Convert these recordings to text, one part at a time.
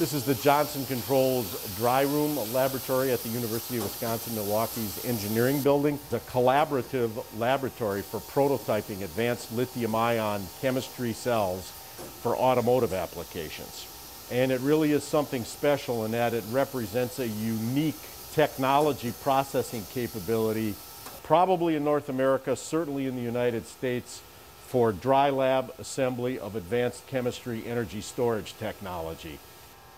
This is the Johnson Controls Dry Room Laboratory at the University of Wisconsin-Milwaukee's Engineering Building. It's a collaborative laboratory for prototyping advanced lithium-ion chemistry cells for automotive applications. And it really is something special in that it represents a unique technology processing capability, probably in North America, certainly in the United States, for dry lab assembly of advanced chemistry energy storage technology.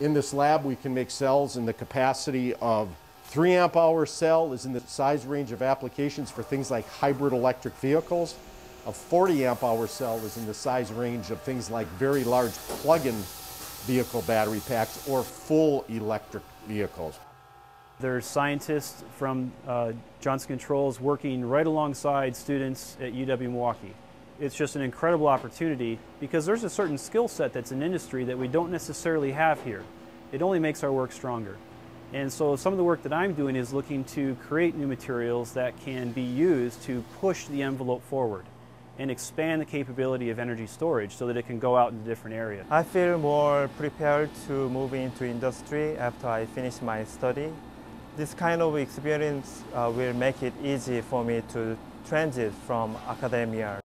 In this lab, we can make cells in the capacity of 3 amp hour cell is in the size range of applications for things like hybrid electric vehicles. A 40 amp hour cell is in the size range of things like very large plug-in vehicle battery packs or full electric vehicles. There's scientists from uh, Johnson Controls working right alongside students at UW-Milwaukee. It's just an incredible opportunity because there's a certain skill set that's in industry that we don't necessarily have here. It only makes our work stronger. And so some of the work that I'm doing is looking to create new materials that can be used to push the envelope forward and expand the capability of energy storage so that it can go out into different areas. I feel more prepared to move into industry after I finish my study. This kind of experience uh, will make it easy for me to transit from academia.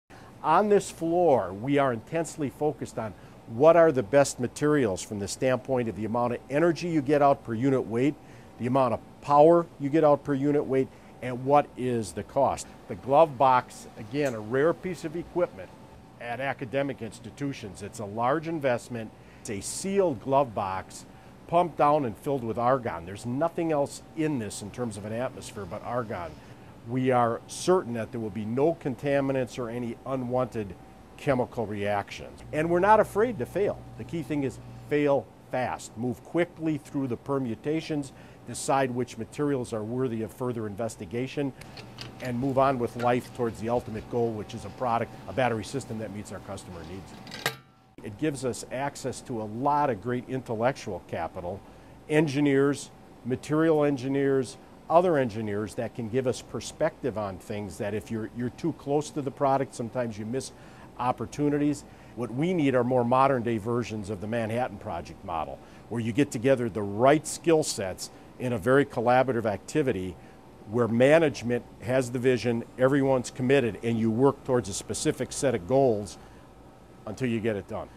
On this floor, we are intensely focused on what are the best materials from the standpoint of the amount of energy you get out per unit weight, the amount of power you get out per unit weight, and what is the cost. The glove box, again, a rare piece of equipment at academic institutions. It's a large investment. It's a sealed glove box pumped down and filled with argon. There's nothing else in this in terms of an atmosphere but argon. We are certain that there will be no contaminants or any unwanted chemical reactions. And we're not afraid to fail. The key thing is fail fast. Move quickly through the permutations decide which materials are worthy of further investigation, and move on with life towards the ultimate goal, which is a product, a battery system that meets our customer needs. It gives us access to a lot of great intellectual capital, engineers, material engineers, other engineers that can give us perspective on things that if you're, you're too close to the product, sometimes you miss opportunities. What we need are more modern day versions of the Manhattan Project model, where you get together the right skill sets in a very collaborative activity where management has the vision, everyone's committed, and you work towards a specific set of goals until you get it done.